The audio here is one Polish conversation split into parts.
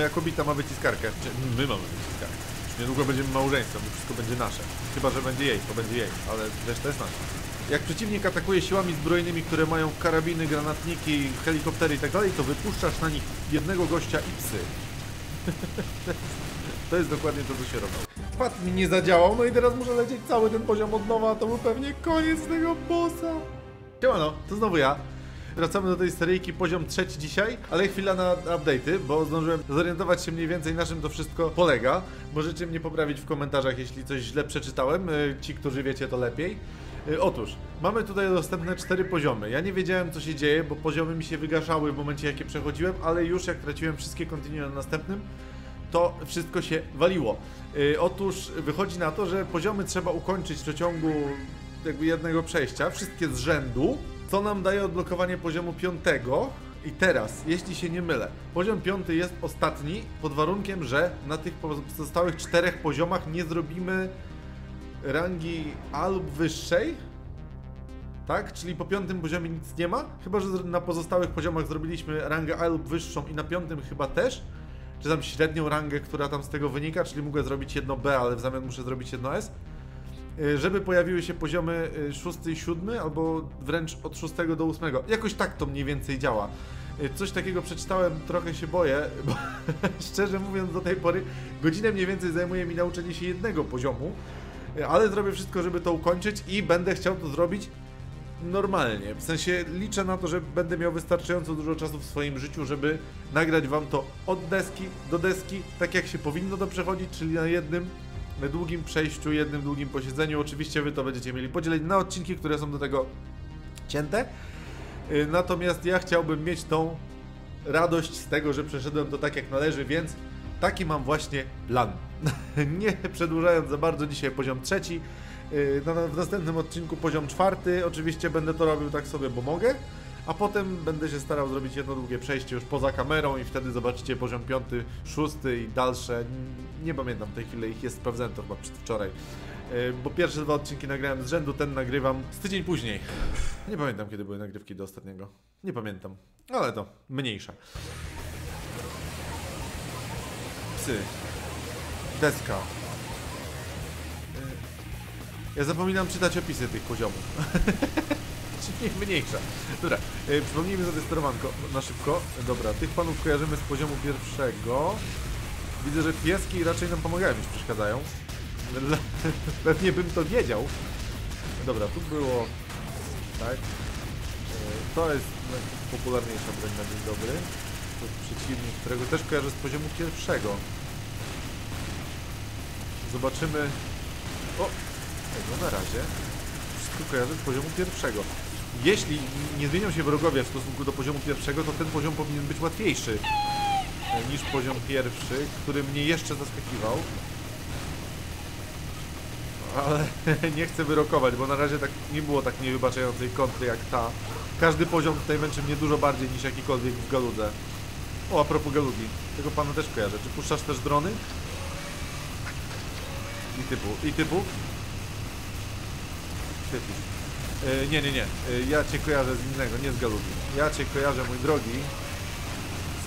Moja kobieta ma wyciskarkę. Czy my mamy wyciskarkę. Niedługo będziemy małżeństwem, bo wszystko będzie nasze. Chyba, że będzie jej, to będzie jej, ale reszta jest nasza. Jak przeciwnik atakuje siłami zbrojnymi, które mają karabiny, granatniki, helikoptery i tak dalej, to wypuszczasz na nich jednego gościa i psy. to jest dokładnie to, co się robi. Pad mi nie zadziałał, no i teraz muszę lecieć cały ten poziom od nowa, to był pewnie koniec tego bossa. Siemano, to znowu ja. Wracamy do tej seryjki, poziom trzeci dzisiaj, ale chwila na update'y, bo zdążyłem zorientować się mniej więcej na czym to wszystko polega. Możecie mnie poprawić w komentarzach, jeśli coś źle przeczytałem, y, ci, którzy wiecie to lepiej. Y, Otóż, mamy tutaj dostępne cztery poziomy. Ja nie wiedziałem co się dzieje, bo poziomy mi się wygaszały w momencie jakie przechodziłem, ale już jak traciłem wszystkie continue na następnym, to wszystko się waliło. Yy, otóż wychodzi na to, że poziomy trzeba ukończyć w przeciągu jakby jednego przejścia, wszystkie z rzędu, co nam daje odblokowanie poziomu piątego. I teraz, jeśli się nie mylę, poziom piąty jest ostatni pod warunkiem, że na tych pozostałych czterech poziomach nie zrobimy rangi A lub wyższej. Tak? Czyli po piątym poziomie nic nie ma? Chyba, że na pozostałych poziomach zrobiliśmy rangę A lub wyższą i na piątym chyba też czy tam średnią rangę, która tam z tego wynika, czyli mogę zrobić jedno B, ale w zamian muszę zrobić jedno S. Y, Żeby pojawiły się poziomy 6 i 7, albo wręcz od 6 do 8. Jakoś tak to mniej więcej działa. Y, Coś takiego przeczytałem, trochę się boję, bo szczerze mówiąc do tej pory godzinę mniej więcej zajmuje mi nauczenie się jednego poziomu, y, ale zrobię wszystko, żeby to ukończyć i będę chciał to zrobić normalnie. W sensie liczę na to, że będę miał wystarczająco dużo czasu w swoim życiu, żeby nagrać wam to od deski do deski, tak jak się powinno to przechodzić, czyli na jednym długim przejściu, jednym długim posiedzeniu. Oczywiście wy to będziecie mieli podzielić na odcinki, które są do tego cięte. Yy, Natomiast ja chciałbym mieć tą radość z tego, że przeszedłem to tak jak należy, więc taki mam właśnie plan. Nie przedłużając za bardzo, dzisiaj poziom trzeci. Na- W następnym odcinku poziom czwarty. Oczywiście będę to robił tak sobie, bo mogę. A potem będę się starał zrobić jedno długie przejście już poza kamerą i wtedy zobaczycie poziom piąty, szósty i dalsze. Nie pamiętam tej chwili ich jest, sprawdzałem to chyba przedwczoraj. Yy, Bo pierwsze dwa odcinki nagrałem z rzędu, ten nagrywam z tydzień później. Nie pamiętam kiedy były nagrywki do ostatniego. Nie pamiętam. Ale to mniejsza. Psy. Deska. Ja zapominam czytać opisy tych poziomów. Czyli mniejsza. Dobra, e, przypomnijmy sobie sterowanko na szybko. Dobra, tych panów kojarzymy z poziomu pierwszego. Widzę, że pieski raczej nam pomagają niż przeszkadzają. Pewnie bym to wiedział. Dobra, tu było... Tak. E, To jest najpopularniejsza broń na dzień dobry. To jest przeciwnik, którego też kojarzę z poziomu pierwszego. Zobaczymy... O! Tego na razie wszystko kojarzę z poziomu pierwszego. Jeśli nie zmienią się wrogowie w stosunku do poziomu pierwszego, to ten poziom powinien być łatwiejszy e, niż poziom pierwszy, który mnie jeszcze zaskakiwał. Ale nie chcę wyrokować, bo na razie tak nie było tak niewybaczającej kontry jak ta. Każdy poziom tutaj męczy mnie dużo bardziej niż jakikolwiek w Galudze. O, a propos Galugi. Tego pana też kojarzę. Czy puszczasz też drony? I typu, i typu. Świetnie. E, nie, nie, nie. E, ja cię kojarzę z innego, nie z Galugi. Ja cię kojarzę, mój drogi,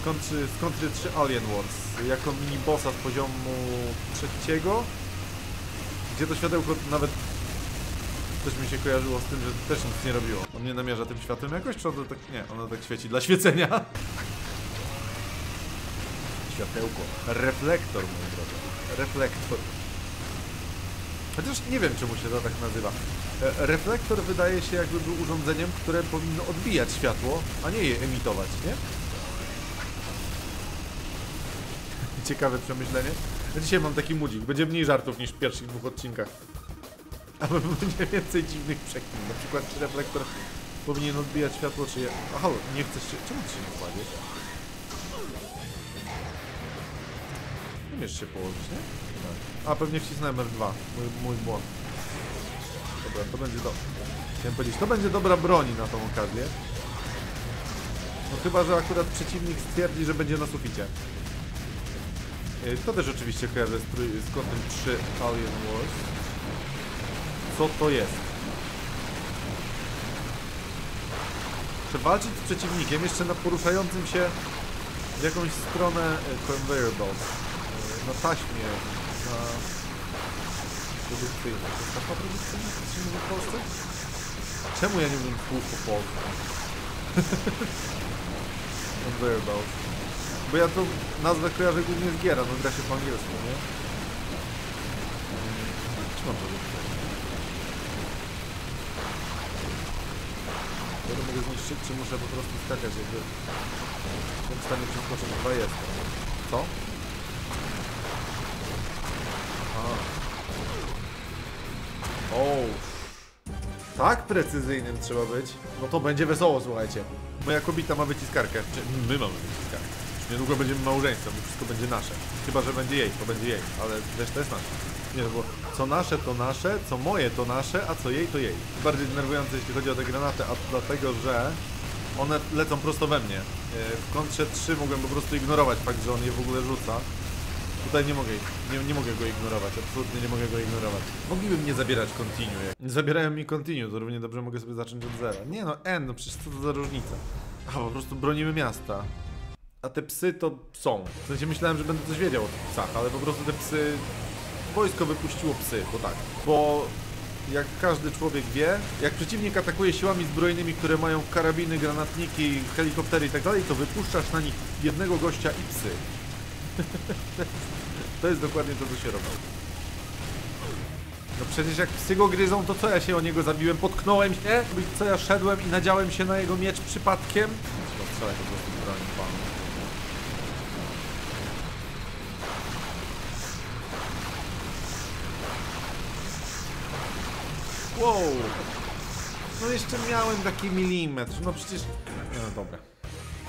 z Country, z Country 3 Alien Wars. Jako mini bossa z poziomu trzeciego, gdzie to światełko nawet też mi się kojarzyło z tym, że też nic nie robiło. On nie namierza tym światłem jakoś, czy ono tak... Nie, ono tak świeci dla świecenia. Światełko. Reflektor, mój drogi. Reflektor. Chociaż nie wiem, czemu się to tak nazywa. E, Reflektor wydaje się jakby był urządzeniem, które powinno odbijać światło, a nie je emitować, nie? Ciekawe przemyślenie. Dzisiaj mam taki mudzik. Będzie mniej żartów niż w pierwszych dwóch odcinkach. Ale będzie więcej dziwnych przekmin. Na przykład, czy reflektor powinien odbijać światło, czy je... Aha, nie chcesz się... Czemu ty się nie kładziesz? Umiesz się położyć, nie? A, pewnie wcisnąłem R2. Mój, mój błąd. Dobra, to będzie do... Chciałem powiedzieć, to będzie dobra broń na tą okazję. No chyba, że akurat przeciwnik stwierdzi, że będzie na suficie. Yy, To też oczywiście kojarzę z, z kątem 3 Alien Wars. Co to jest? Muszę walczyć z przeciwnikiem jeszcze na poruszającym się w jakąś stronę e, conveyor belt. E, Na taśmie, na produkcyjną. To jest taśma produkcyjna? Mówi w Polsce? Czemu ja nie umiem słów po polsku? belt. Bo ja to nazwę kojarzę głównie z gier, a no gra się po angielsku, nie? Czy mam wypisać? Ja to mogę zniszczyć, czy muszę po prostu skakać jakby... W stanie przeskoczyć, chyba jestem. Co? Tak precyzyjnym trzeba być. No to będzie wesoło, słuchajcie. Moja kobieta ma wyciskarkę. Czy my mamy wyciskarkę. Niedługo będziemy małżeństwem, bo wszystko będzie nasze. Chyba, że będzie jej, to będzie jej, ale reszta jest nasza. Nie, no bo co nasze to nasze, co moje to nasze, a co jej to jej. Bardziej denerwujące jeśli chodzi o te granaty, a dlatego, że one lecą prosto we mnie. E, W kontrze 3 mogłem po prostu ignorować fakt, że on je w ogóle rzuca. Tutaj nie mogę, nie, nie mogę go ignorować, absolutnie nie mogę go ignorować. Mogliby mnie zabierać continue. jak- zabierają mi continue, to równie dobrze mogę sobie zacząć od zera. Nie no, N, no przecież co to za różnica. A po prostu bronimy miasta. A te psy to są. W sensie myślałem, że będę coś wiedział o tych psach, ale po prostu te psy... Wojsko wypuściło psy, bo tak. Bo jak każdy człowiek wie, jak przeciwnik atakuje siłami zbrojnymi, które mają karabiny, granatniki, helikoptery i tak to wypuszczasz na nich jednego gościa i psy. To jest dokładnie to, co się robi. No przecież jak psy go gryzą, to co ja się o niego zabiłem? Potknąłem się? Co ja szedłem i nadziałem się na jego miecz przypadkiem? Trzeba strzelać po prostu broń. Wow! No jeszcze miałem taki milimetr, no przecież... No dobra.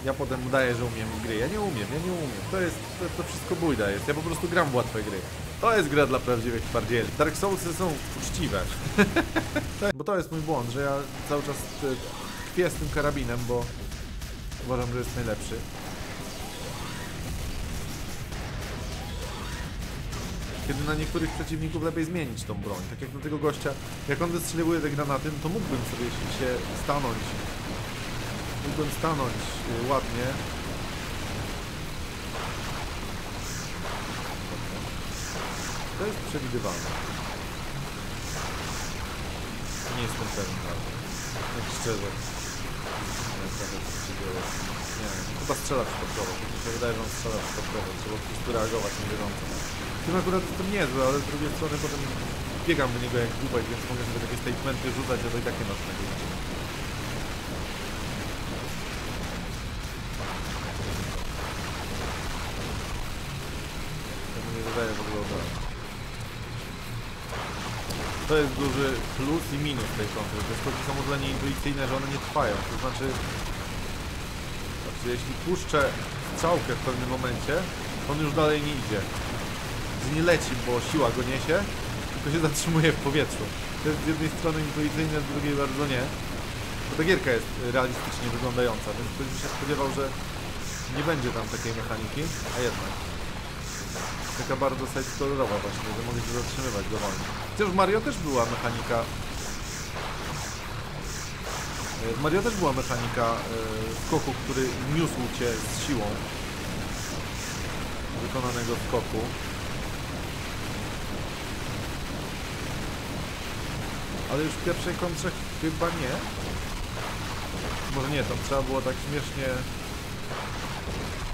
Ja potem udaję, że umiem gry. Ja nie umiem, ja nie umiem. To jest, to, to wszystko bójda jest. Ja po prostu gram w łatwe gry. To jest gra dla prawdziwych twardzieli. Dark Soulsy są uczciwe. bo to jest mój błąd, że ja cały czas e, tkwię z tym karabinem, bo uważam, że jest najlepszy. Kiedy na niektórych przeciwników lepiej zmienić tą broń. Tak jak na tego gościa, jak on wystrzeliwuje te granaty, no to mógłbym sobie się stanąć mógłbym stanąć y, ładnie. To jest przewidywalne. Nie jestem pewien. Tak szczerze. Dzieje. Nie chyba strzela przypadkowo. Mi się wydaje, że on strzela przypadkowo. Trzeba po prostu reagować na bieżąco. Tym akurat jestem niezły, ale z drugiej strony potem biegam do niego jak głupek, więc mogę sobie takie statementy rzucać, a to i tak nie ma żadnego To jest duży plus i minus tej kontry. Te skoki są o tyle nieintuicyjne, że one nie trwają. To znaczy, znaczy jeśli puszczę strzałkę w pewnym momencie, on już dalej nie idzie. Nie leci, bo siła go niesie, tylko się zatrzymuje w powietrzu. To jest z jednej strony intuicyjne, z drugiej bardzo nie. Bo ta gierka jest realistycznie wyglądająca, więc ktoś się spodziewał, że nie będzie tam takiej mechaniki, a jednak. Taka bardzo side-scrollerowa właśnie, że mogę się zatrzymywać dowolnie. Chociaż w Mario też była mechanika... E, W Mario też była mechanika e, skoku, który niósł cię z siłą wykonanego skoku. Ale już w pierwszej kontrze chyba nie. Może nie, tam trzeba było tak śmiesznie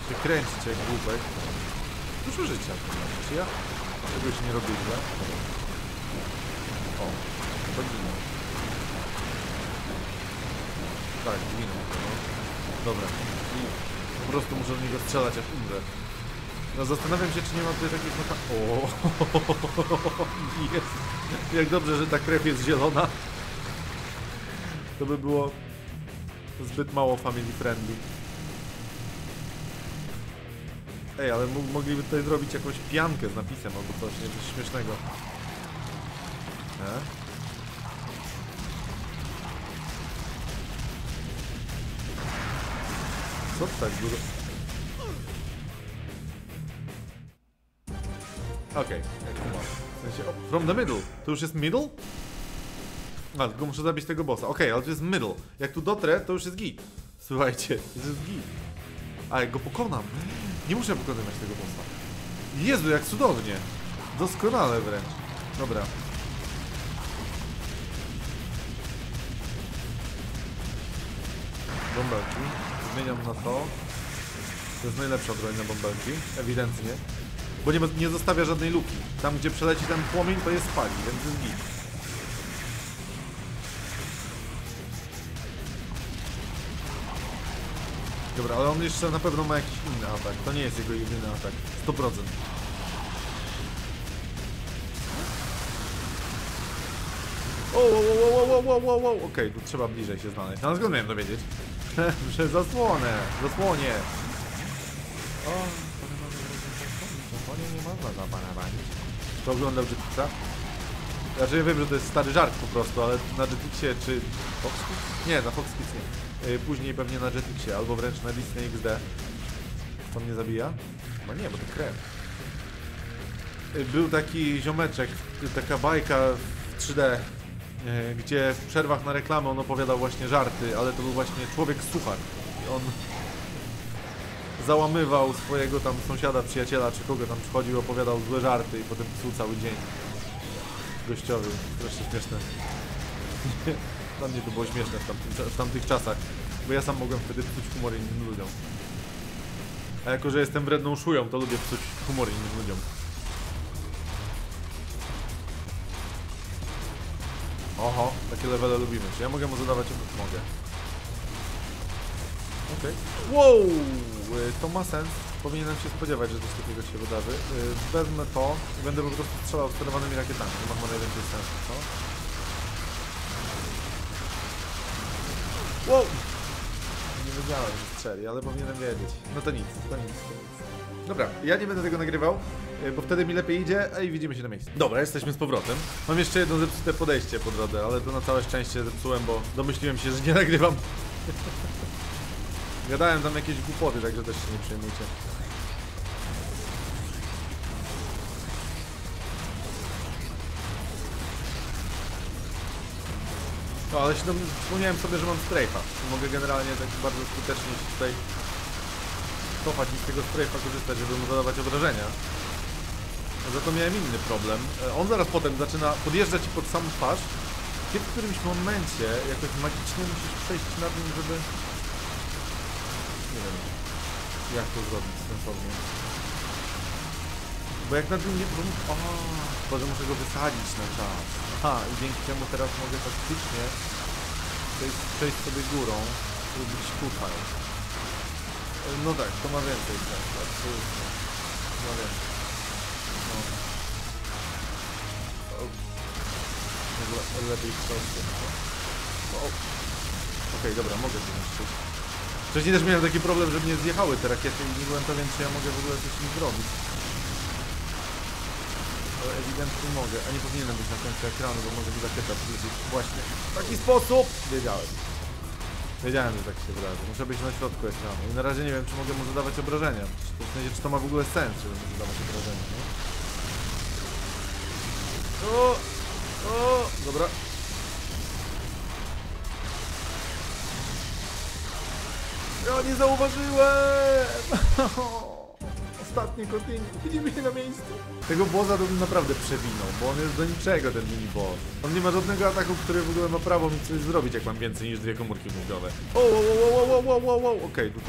się kręcić jak głupek. Dużo życia. Czy ja czegoś nie robię źle? O, to ginął. Tak, ginął. Dobra. I po prostu muszę do niego strzelać aż umrę. No zastanawiam się, czy nie ma tutaj takich. O, jest. Jak dobrze, że ta krew jest zielona. To by było zbyt mało family friendly. Ej, ale mo- mogliby tutaj zrobić jakąś piankę z napisem albo coś, nie? Coś śmiesznego. E? Co tak dużo? Okej, ma? W sensie, o, from the middle. To już jest middle? A, tylko muszę zabić tego bossa. Okej, ale to jest middle. Jak tu dotrę, to już jest git. Słuchajcie, to jest git. A, jak go pokonam. Nie muszę pokonywać tego bossa. Jezu, jak cudownie. Doskonale wręcz. Dobra. Bąbelki. Zmieniam na to. To jest najlepsza broń na bąbelki. Ewidentnie. Bo nie, nie zostawia żadnej luki. Tam, gdzie przeleci ten płomień, to jest spali, więc jest git. Dobra, ale on jeszcze na pewno ma jakiś inny atak. To nie jest jego jedyny atak. 100%. O, o, o, o, o, o, o, o. Okej, tu trzeba bliżej się znaleźć. No skąd miałem dowiedzieć? Że zasłonę, zasłonie. O, zasłonie nie można zapanowanić. To oglądał Jetixa? Znaczy ja wiem, że to jest stary żart po prostu, ale na Jetixie czy... Fox Kids? Nie, na Fox Kids nie. Yy, Później pewnie na Jetixie, albo wręcz na Disney XD. To mnie zabija? No nie, bo to krew. Yy, Był taki ziomeczek, taka bajka w 3D, yy, gdzie w przerwach na reklamę on opowiadał właśnie żarty, ale to był właśnie człowiek suchar. I on załamywał swojego tam sąsiada, przyjaciela, czy kogo tam przychodził, opowiadał złe żarty i potem psuł cały dzień gościowy. Strasznie śmieszne. Dla mnie to było śmieszne w, tamtym, w tamtych czasach, bo ja sam mogłem wtedy psuć humor innym ludziom. A jako, że jestem wredną szują, to lubię psuć humor innym ludziom. Oho, takie levele lubimy. Czy ja mogę mu zadawać? Mogę. Okej. Wow! y, To ma sens. Powinienem się spodziewać, że coś takiego się wydarzy. Y, Wezmę to i będę po prostu strzelał sterowanymi rakietami. To ma najwięcej sensu, co? Wow! Nie wiedziałem, że strzeli, ale powinienem wiedzieć. No to nic, to nic, to nic. Dobra, ja nie będę tego nagrywał, y, bo wtedy mi lepiej idzie, a i widzimy się na miejscu. Dobra, jesteśmy z powrotem. Mam jeszcze jedno zepsute podejście po drodze, ale to na całe szczęście zepsułem, bo domyśliłem się, że nie nagrywam. Gadałem tam jakieś głupoty, także też się nie przejmujcie. Ale się tam, przypomniałem sobie, że mam strajfa. Mogę generalnie tak bardzo skutecznie się tutaj cofać i z tego strajfa korzystać, żeby mu zadawać obrażenia. Za to miałem inny problem. E, On zaraz potem zaczyna podjeżdżać ci pod sam twarz. Ty w którymś momencie jakoś magicznie musisz przejść nad nim, żeby... Nie wiem, jak to zrobić sensownie. Bo jak na tym nie... O, Boże, muszę go wysadzić na czas. Aha, i dzięki temu teraz mogę faktycznie przejść, przejść sobie górą, robić tutaj. E, No tak, to ma więcej sensu, absolutnie. Ma więcej. No. Le- lepiej prosto. O. Okej, dobra, mogę to niszczyć. Wcześniej też miałem taki problem, że mnie zjechały te rakiety i nie byłem pewien, czy ja mogę w ogóle coś z nimi zrobić. Ale ewidentnie mogę, a nie powinienem być na końcu ekranu, bo może mi rakieta przylecieć właśnie w taki sposób! Wiedziałem. Wiedziałem, że tak się wydarzy. Muszę być na środku ekranu. I na razie nie wiem, czy mogę mu zadawać obrażenia. Czy, w sensie, czy to ma w ogóle sens, żeby mu zadawać obrażenia, nie? O! O! Dobra. Ja nie zauważyłem! Ostatnie kotinki, widzimy się na miejscu. Tego bossa to bym naprawdę przewinął, bo on jest do niczego ten mini boss. On nie ma żadnego ataku, który w ogóle ma prawo mi coś zrobić, jak mam więcej niż dwie komórki mózgowe. O, o, o, o, o, o, o, o, okej.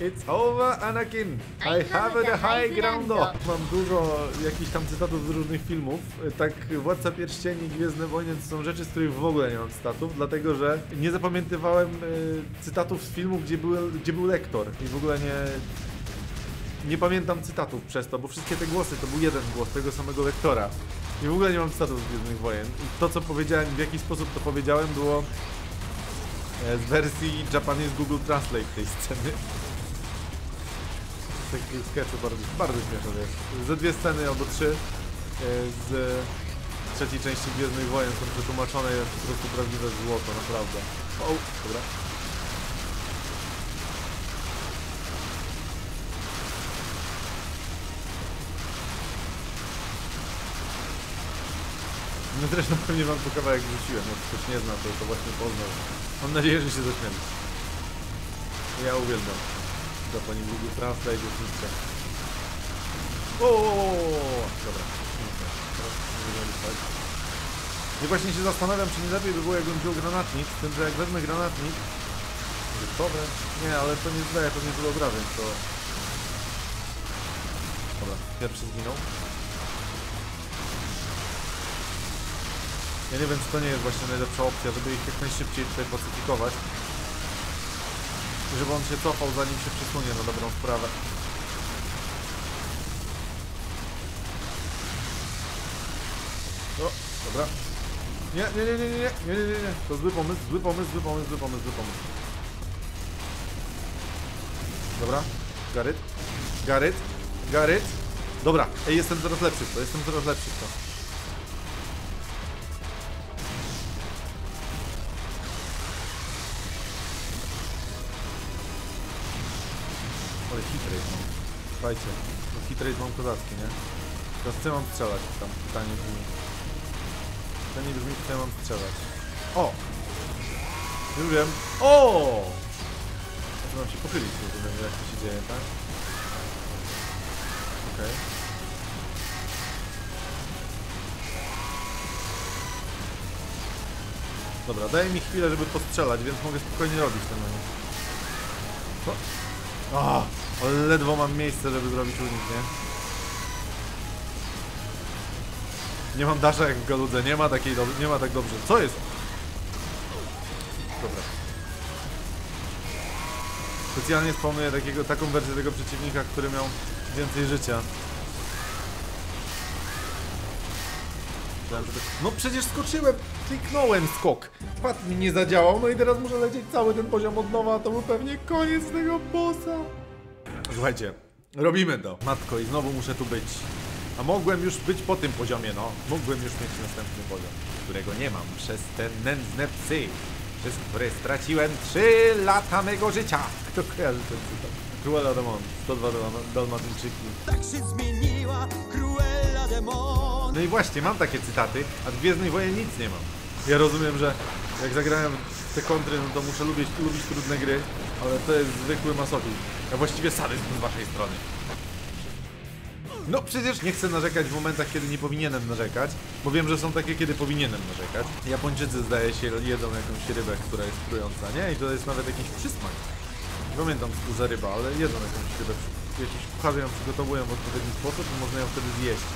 It's over, Anakin! I have the high ground! Mam dużo jakichś tam cytatów z różnych filmów. Tak, Władca Pierścieni, Gwiezdne Wojny to są rzeczy, z których w ogóle nie mam cytatów, dlatego że nie zapamiętywałem y, cytatów z filmów, gdzie, były, gdzie był lektor i w ogóle nie, nie pamiętam cytatów przez to, bo wszystkie te głosy to był jeden głos tego samego lektora. I w ogóle nie mam cytatów z Gwiezdnych Wojen. I to, co powiedziałem, w jaki sposób to powiedziałem, było e, z wersji Japanese Google Translate tej sceny. Taki sketchu bardzo, bardzo śmieszny jest. Ze dwie sceny albo trzy e, z trzeciej części Gwiezdnych Wojen są przetłumaczone jak po prostu prawdziwe złoto, naprawdę. O, dobra. No zresztą pewnie wam to kawałek wrzuciłem, jak ktoś nie zna, to, to właśnie poznał. Mam nadzieję, że się zaśmieli. Ja uwielbiam. Po nim Google Translate jest niskie. O, dobra. Teraz. I właśnie się zastanawiam, czy nie lepiej by było, jakbym wziął granatnik, z tym, że jak wezmę granatnik... Gotowe? Nie, ale to nie zdaje pewnie tyle obrażeń, to... Dobra, pierwszy zginął. Ja nie wiem, czy to nie jest właśnie najlepsza opcja, żeby ich jak najszybciej tutaj pacyfikować. Żeby on się cofał, zanim się przesunie na dobrą sprawę. O, dobra. Nie, nie, nie, nie, nie, nie, nie, nie, nie. To zły pomysł, zły pomysł, zły pomysł, zły pomysł, zły pomysł. Dobra, Garyt, Garyt, Garyt. Dobra, ej, jestem coraz lepszy to, jestem coraz lepszy to. Słuchajcie, no hitrate mam kozacki, nie? Teraz co mam strzelać? Tam pytanie brzmi. Pytanie brzmi, co mam strzelać. O! Już wiem. O! Mam się pochylić, rozumiem, jak to się dzieje, tak? Okej. Dobra, daj mi chwilę, żeby postrzelać, więc mogę spokojnie robić ten moment. Co? O, ledwo mam miejsce, żeby zrobić unik, nie? Nie mam dasza jak w galudze, nie ma takiej nie ma tak dobrze. Co jest? Dobra. Specjalnie spawnuję takiego, taką wersję tego przeciwnika, który miał więcej życia. Myślałem, to- No przecież skoczyłem, kliknąłem skok. Pad mi nie zadziałał, no i teraz muszę lecieć cały ten poziom od nowa, to był pewnie koniec tego bossa. Słuchajcie, robimy to. Matko, i znowu muszę tu być. A mogłem już być po tym poziomie, no. Mógłbym już mieć następny poziom, którego nie mam przez te nędzne psy, przez które straciłem 3 lata mego życia. Kto kojarzy ten cytat? Cruella de Mon, 102 Dalma- Dalmatyńczyki. Tak się zmieniła Cruella No i właśnie, mam takie cytaty, a w Gwiezdnej Wojen nic nie mam. Ja rozumiem, że jak zagrałem te kontry, no to muszę lubić, lubić trudne gry, ale to jest zwykły masochizm. A właściwie sadyzm z waszej strony. No przecież nie chcę narzekać w momentach, kiedy nie powinienem narzekać, bo wiem, że są takie, kiedy powinienem narzekać. Japończycy zdaje się jedzą jakąś rybę, która jest trująca, nie? I to jest nawet jakiś przysmak. Nie pamiętam co za ryba, ale jedzą jakąś rybę. Jakiś kucharze ją przygotowują w odpowiedni sposób i można ją wtedy zjeść.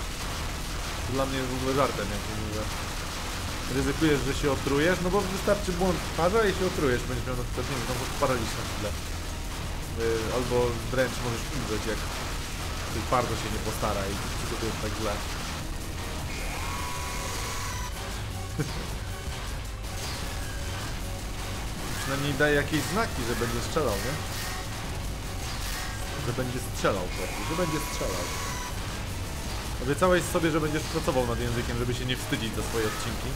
Dla mnie jest w ogóle żartem, jak mówię, że ryzykujesz, że się otrujesz, no bo wystarczy błąd kucharza i się otrujesz. Będziesz miał na przykład, nie wiem, tam paraliż na chwilę. Yy, albo wręcz możesz umrzeć, jak bardzo się nie postara i przygotujesz tak źle. Przynajmniej daje jakieś znaki, że będzie strzelał, nie? Że będzie strzelał, prawda? Że będzie strzelał. Obiecałeś sobie, że będziesz pracował nad językiem, żeby się nie wstydzić za swoje odcinki.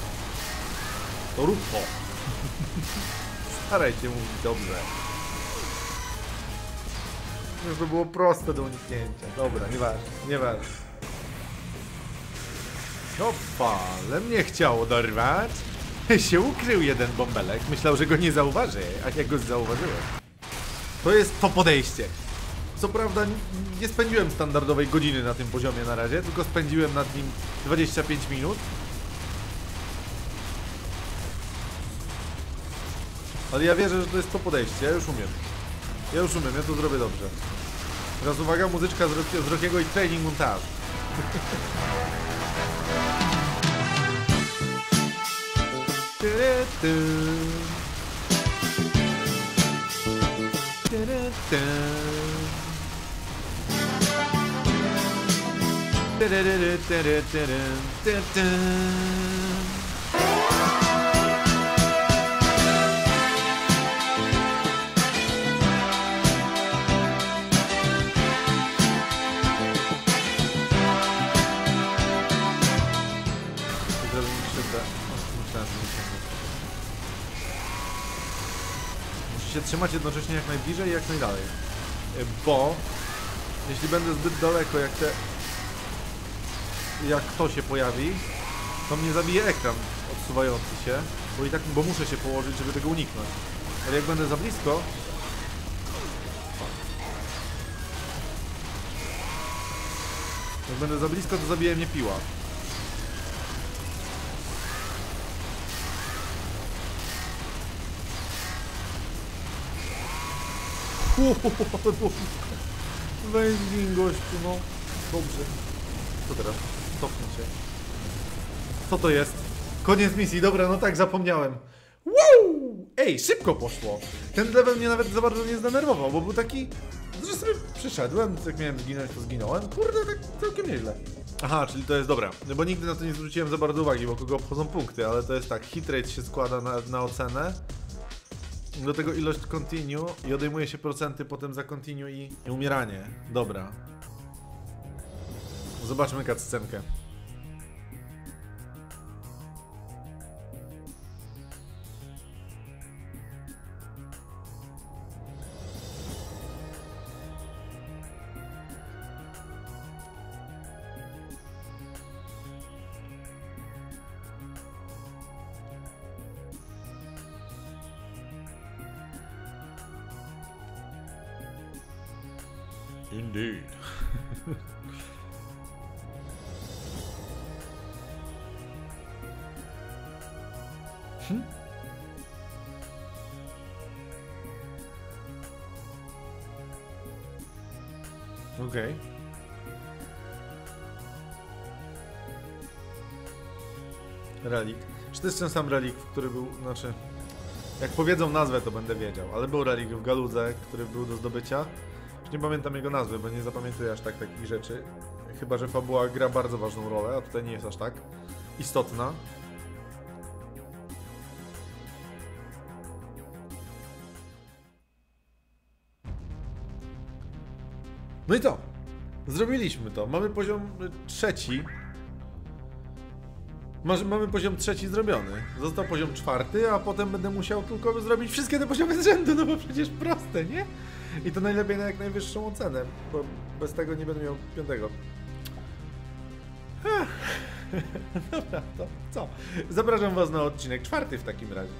To rób to. Się mówić dobrze. Już to było proste do uniknięcia. Dobra, nieważne, nieważne. Opa, ale mnie chciało dorwać. się ukrył jeden bąbelek. Myślał, że go nie zauważy, a ja go zauważyłem. To jest to podejście. Co prawda nie spędziłem standardowej godziny na tym poziomie na razie, tylko spędziłem nad nim 25 minut. Ale ja wierzę, że to jest to podejście, ja już umiem. Ja już umiem, ja to zrobię dobrze. Teraz uwaga, muzyczka z, z Rockiego i Training Montage. się trzymać jednocześnie jak najbliżej i jak najdalej. E, Bo jeśli będę zbyt daleko jak te jak to się pojawi, to mnie zabije ekran odsuwający się, bo i tak, bo muszę się położyć, żeby tego uniknąć. Ale jak będę za blisko... Jak będę za blisko, to zabije mnie piła. Węzgin gościu, no. Dobrze. Co teraz? Cofnę się. Co to jest? Koniec misji, dobra, no tak, zapomniałem. Wow! Ej, szybko poszło. Ten level mnie nawet za bardzo nie zdenerwował, bo był taki, że sobie przyszedłem, jak miałem zginąć, to zginąłem. Kurde, tak całkiem nieźle. Aha, czyli to jest dobra, bo nigdy na to nie zwróciłem za bardzo uwagi, bo kogo obchodzą punkty, ale to jest tak, hit rate się składa na, na ocenę, do tego ilość continue i odejmuje się procenty potem za continue i, i umieranie. Dobra. Zobaczmy cutscenkę. Indeed. Okej. Relik. Czy to jest ten sam relik, który był, znaczy... Jak powiedzą nazwę, to będę wiedział, ale był relik w Galudze, który był do zdobycia. Już nie pamiętam jego nazwy, bo nie zapamiętuję aż tak takich rzeczy. Chyba, że fabuła gra bardzo ważną rolę, a tutaj nie jest aż tak istotna. No i to. Zrobiliśmy to. Mamy poziom trzeci. Masz- Mamy poziom trzeci zrobiony. Został poziom czwarty, a potem będę musiał tylko zrobić wszystkie te poziomy z rzędu, no bo przecież proste, nie? I to najlepiej na jak najwyższą ocenę, bo bez tego nie będę miał piątego. Dobra, to co? Zapraszam was na odcinek czwarty w takim razie.